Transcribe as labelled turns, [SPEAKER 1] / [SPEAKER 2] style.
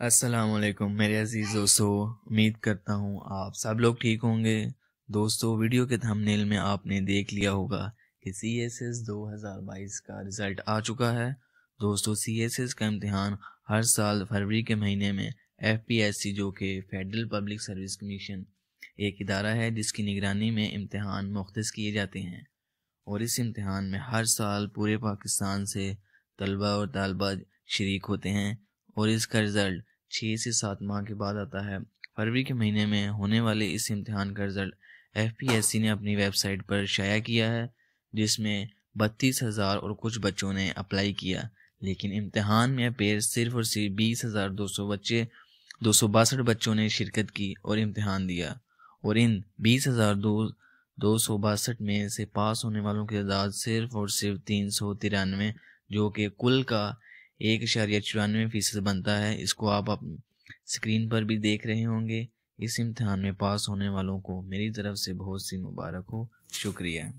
[SPEAKER 1] अस्सलाम वालेकुम मेरे अज़ीज़ दोस्तों, उम्मीद करता हूँ आप सब लोग ठीक होंगे। दोस्तों, वीडियो के थंबनेल में आपने देख लिया होगा कि सी एस एस दो हज़ार बाईस का रिज़ल्ट आ चुका है। दोस्तों सी एस एस का इम्तहान हर साल फरवरी के महीने में एफ़ पी एस सी जो कि फेडरल पब्लिक सर्विस कमीशन एक इदारा है, जिसकी निगरानी में इम्तहान मुख्त किए जाते हैं। और इस इम्तहान में हर साल पूरे पाकिस्तान से तलबा और तलबा शरीक होते हैं और इसका रिज़ल्ट छः से सात माह के बाद आता है। फरवरी के महीने में होने वाले इस इम्तहान का result F P S C ने अपनी वेबसाइट पर शाया किया है, जिसमें बत्तीस हज़ार और कुछ बच्चों ने अप्लाई किया। लेकिन इम्तहान में अपेयर सिर्फ़ और सिर्फ़ बीस हज़ार दो सौ बच्चे, दो सौ बासठ बच्चों ने शिरकत की और इम्तहान दिया। और इन बीस हज़ार दो दो सौ बासठ में से पास होने वालों की तादाद सिर्फ़ और सिर्फ़ तीन सौ तिरानवे, जो कि कुल का एक इशारिया चौरानवे फ़ीसद बनता है। इसको आप स्क्रीन पर भी देख रहे होंगे। इस इम्तहान में पास होने वालों को मेरी तरफ़ से बहुत सी मुबारक हो। शुक्रिया।